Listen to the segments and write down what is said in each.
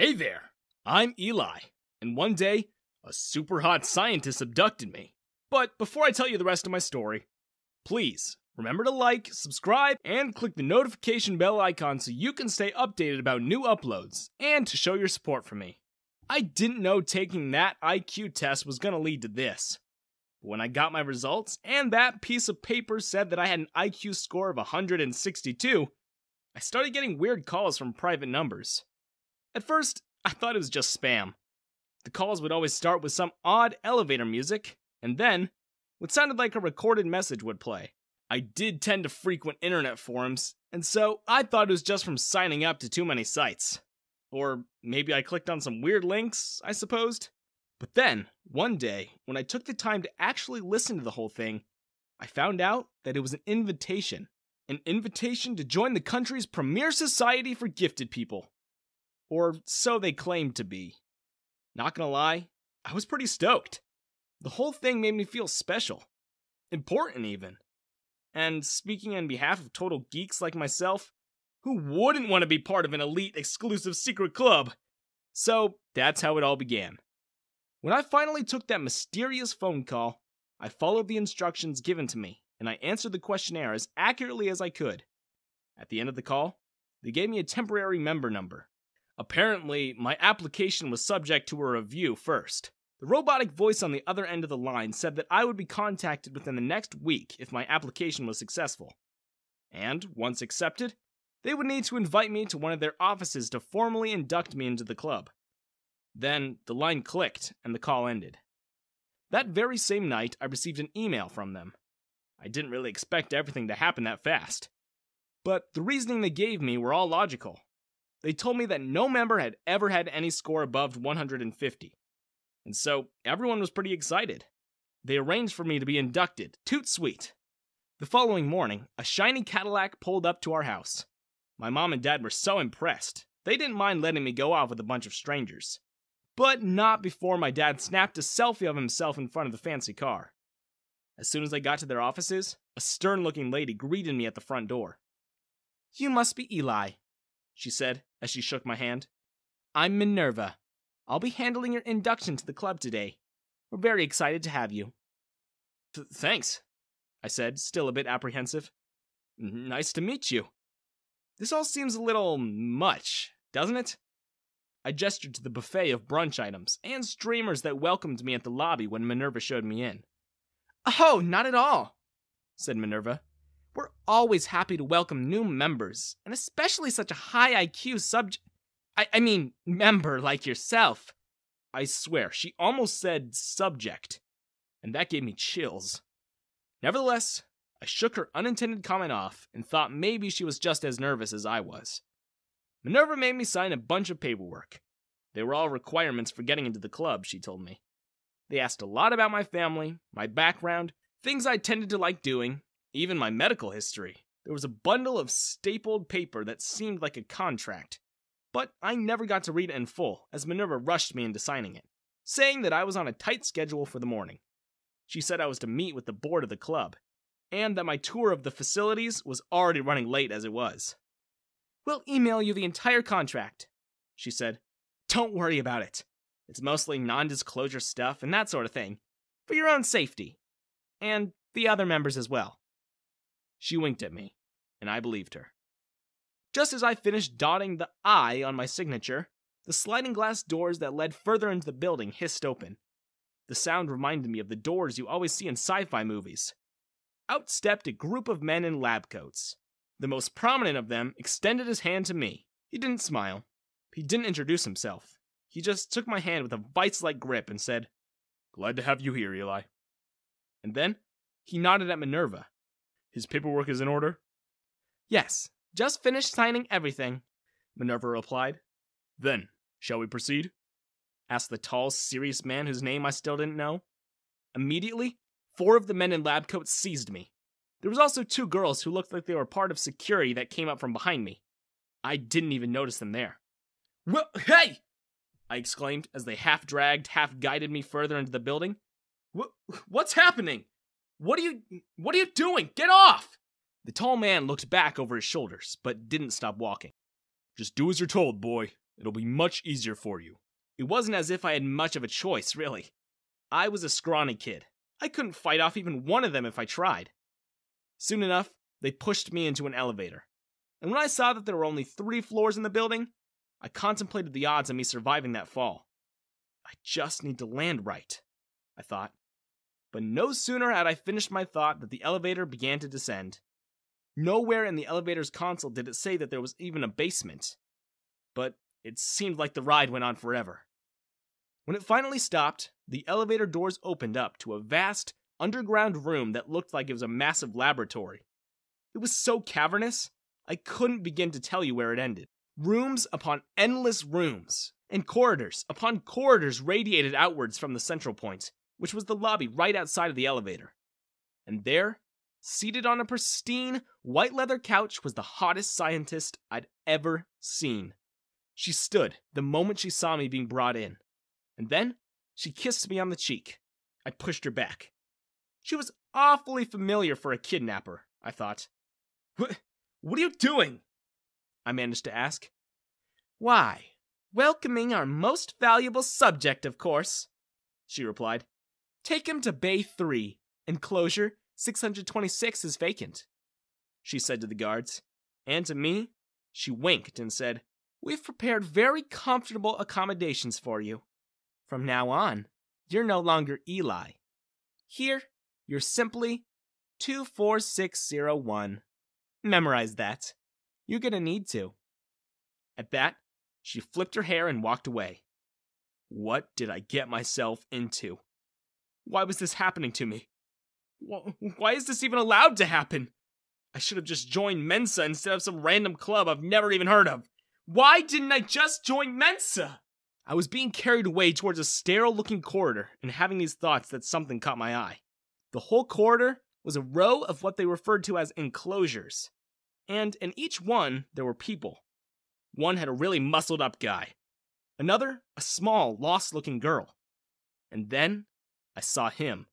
Hey there, I'm Eli, and one day, a super hot scientist abducted me. But before I tell you the rest of my story, please remember to like, subscribe, and click the notification bell icon so you can stay updated about new uploads and to show your support for me. I didn't know taking that IQ test was going to lead to this. But when I got my results, and that piece of paper said that I had an IQ score of 162, I started getting weird calls from private numbers. At first, I thought it was just spam. The calls would always start with some odd elevator music, and then, what sounded like a recorded message would play. I did tend to frequent internet forums, and so I thought it was just from signing up to too many sites. Or maybe I clicked on some weird links, I supposed. But then, one day, when I took the time to actually listen to the whole thing, I found out that it was an invitation. An invitation to join the country's premier society for gifted people. Or so they claimed to be. Not gonna lie, I was pretty stoked. The whole thing made me feel special. Important, even. And speaking on behalf of total geeks like myself, who wouldn't want to be part of an elite exclusive secret club? So that's how it all began. When I finally took that mysterious phone call, I followed the instructions given to me and I answered the questionnaire as accurately as I could. At the end of the call, they gave me a temporary member number. Apparently, my application was subject to a review first. The robotic voice on the other end of the line said that I would be contacted within the next week if my application was successful. And, once accepted, they would need to invite me to one of their offices to formally induct me into the club. Then the line clicked and the call ended. That very same night, I received an email from them. I didn't really expect everything to happen that fast. But the reasoning they gave me were all logical. They told me that no member had ever had any score above 150. And so everyone was pretty excited. They arranged for me to be inducted, toot sweet. The following morning, a shiny Cadillac pulled up to our house. My mom and dad were so impressed, they didn't mind letting me go off with a bunch of strangers. But not before my dad snapped a selfie of himself in front of the fancy car. As soon as I got to their offices, a stern looking lady greeted me at the front door. You must be Eli, she said as she shook my hand. I'm Minerva. I'll be handling your induction to the club today. We're very excited to have you. Th- thanks, I said, still a bit apprehensive. Nice to meet you. This all seems a little much, doesn't it? I gestured to the buffet of brunch items and streamers that welcomed me at the lobby when Minerva showed me in. Oh, not at all, said Minerva. We're always happy to welcome new members, and especially such a high IQ subject. I, I mean, member like yourself. I swear, she almost said subject, and that gave me chills. Nevertheless, I shook her unintended comment off and thought maybe she was just as nervous as I was. Minerva made me sign a bunch of paperwork. They were all requirements for getting into the club, she told me. They asked a lot about my family, my background, things I tended to like doing, even my medical history. There was a bundle of stapled paper that seemed like a contract, but I never got to read it in full as Minerva rushed me into signing it, saying that I was on a tight schedule for the morning. She said I was to meet with the board of the club, and that my tour of the facilities was already running late as it was. We'll email you the entire contract, she said. Don't worry about it. It's mostly non disclosure stuff and that sort of thing, for your own safety. And the other members as well. She winked at me, and I believed her. Just as I finished dotting the I on my signature, the sliding glass doors that led further into the building hissed open. The sound reminded me of the doors you always see in sci fi movies. Out stepped a group of men in lab coats. The most prominent of them extended his hand to me. He didn't smile. He didn't introduce himself. He just took my hand with a vice like grip and said, Glad to have you here, Eli. And then he nodded at Minerva. His paperwork is in order? Yes, just finished signing everything, Minerva replied. Then, shall we proceed? asked the tall, serious man whose name I still didn't know. Immediately, four of the men in lab coats seized me. There was also two girls who looked like they were part of security that came up from behind me. I didn't even notice them there. Well, hey! I exclaimed as they half dragged, half guided me further into the building. What's happening? What are you what are you doing? Get off! The tall man looked back over his shoulders, but didn't stop walking. Just do as you're told, boy. It'll be much easier for you. It wasn't as if I had much of a choice, really. I was a scrawny kid. I couldn't fight off even one of them if I tried. Soon enough, they pushed me into an elevator. And when I saw that there were only three floors in the building, I contemplated the odds of me surviving that fall. I just need to land right, I thought. But no sooner had I finished my thought that the elevator began to descend. Nowhere in the elevator's console did it say that there was even a basement. But it seemed like the ride went on forever. When it finally stopped, the elevator doors opened up to a vast, underground room that looked like it was a massive laboratory. It was so cavernous, I couldn't begin to tell you where it ended. Rooms upon endless rooms, and corridors upon corridors radiated outwards from the central point, which was the lobby right outside of the elevator. And there, seated on a pristine, white leather couch, was the hottest scientist I'd ever seen. She stood the moment she saw me being brought in, and then she kissed me on the cheek. I pushed her back. She was awfully familiar for a kidnapper, I thought. What, what are you doing? I managed to ask. Why, welcoming our most valuable subject, of course, she replied. Take him to Bay 3. Enclosure 626 is vacant, she said to the guards. And to me, she winked and said, We've prepared very comfortable accommodations for you. From now on, you're no longer Eli. Here, you're simply 24601. Memorize that. You're gonna need to. At that, she flipped her hair and walked away. What did I get myself into? Why was this happening to me? Why is this even allowed to happen? I should have just joined Mensa instead of some random club I've never even heard of. Why didn't I just join Mensa? I was being carried away towards a sterile looking corridor and having these thoughts that something caught my eye. The whole corridor was a row of what they referred to as enclosures, and in each one there were people. One had a really muscled up guy, another, a small, lost looking girl. And then I saw him.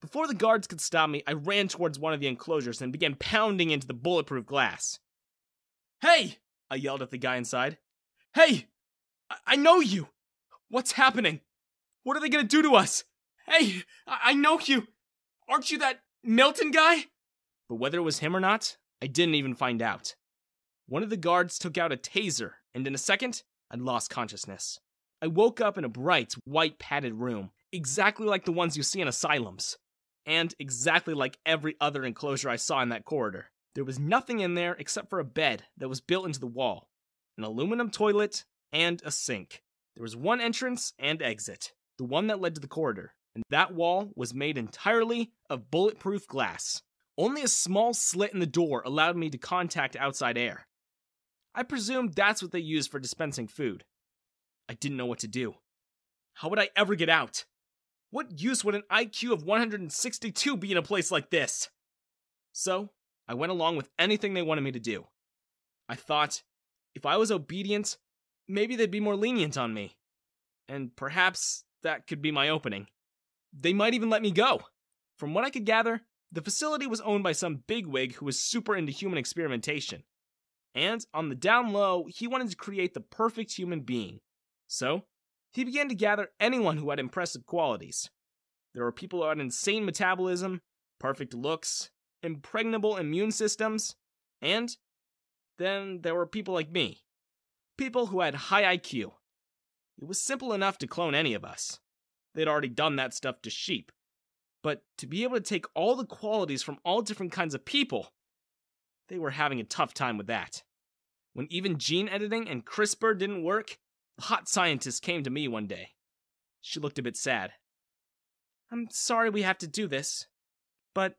Before the guards could stop me, I ran towards one of the enclosures and began pounding into the bulletproof glass. Hey! I yelled at the guy inside. Hey! I, I know you! What's happening? What are they gonna do to us? Hey! I, I know you! Aren't you that Milton guy? But whether it was him or not, I didn't even find out. One of the guards took out a taser, and in a second, I'd lost consciousness. I woke up in a bright, white padded room, exactly like the ones you see in asylums, and exactly like every other enclosure I saw in that corridor. There was nothing in there except for a bed that was built into the wall, an aluminum toilet, and a sink. There was one entrance and exit, the one that led to the corridor, and that wall was made entirely of bulletproof glass. Only a small slit in the door allowed me to contact outside air. I presumed that's what they used for dispensing food. I didn't know what to do. How would I ever get out? What use would an IQ of 162 be in a place like this? So, I went along with anything they wanted me to do. I thought, if I was obedient, maybe they'd be more lenient on me. And perhaps that could be my opening. They might even let me go. From what I could gather, the facility was owned by some bigwig who was super into human experimentation. And on the down low, he wanted to create the perfect human being. So, he began to gather anyone who had impressive qualities. There were people who had insane metabolism, perfect looks, impregnable immune systems, and then there were people like me. People who had high IQ. It was simple enough to clone any of us. They'd already done that stuff to sheep. But to be able to take all the qualities from all different kinds of people, they were having a tough time with that. When even gene editing and CRISPR didn't work, hot scientist came to me one day. She looked a bit sad. I'm sorry we have to do this, but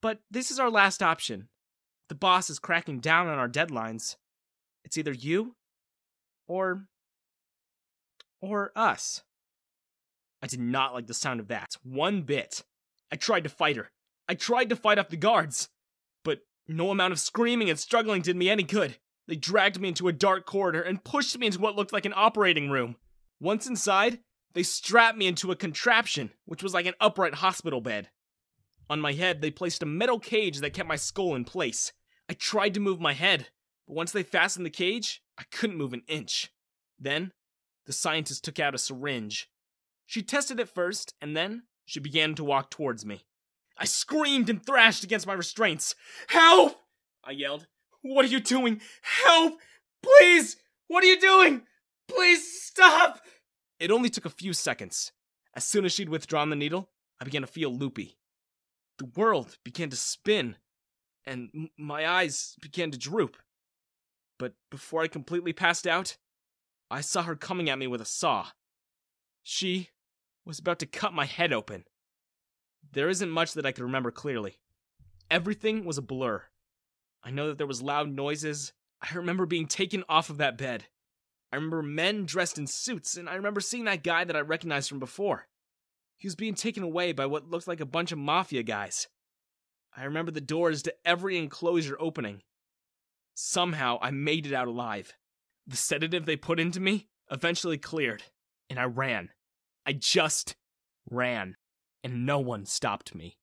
but this is our last option. The boss is cracking down on our deadlines. It's either you or. or us. I did not like the sound of that, one bit. I tried to fight her. I tried to fight off the guards. But no amount of screaming and struggling did me any good. They dragged me into a dark corridor and pushed me into what looked like an operating room. Once inside, they strapped me into a contraption, which was like an upright hospital bed. On my head, they placed a metal cage that kept my skull in place. I tried to move my head, but once they fastened the cage, I couldn't move an inch. Then, the scientist took out a syringe. She tested it first, and then she began to walk towards me. I screamed and thrashed against my restraints. Help! I yelled. What are you doing? Help! Please! What are you doing? Please stop! It only took a few seconds. As soon as she'd withdrawn the needle, I began to feel loopy. The world began to spin, and m- my eyes began to droop. But before I completely passed out, I saw her coming at me with a saw. She was about to cut my head open. There isn't much that I can remember clearly. Everything was a blur. I know that there was loud noises. I remember being taken off of that bed. I remember men dressed in suits, and I remember seeing that guy that I recognized from before. He was being taken away by what looked like a bunch of mafia guys. I remember the doors to every enclosure opening. Somehow, I made it out alive. The sedative they put into me eventually cleared, and I ran. I just ran, and no one stopped me.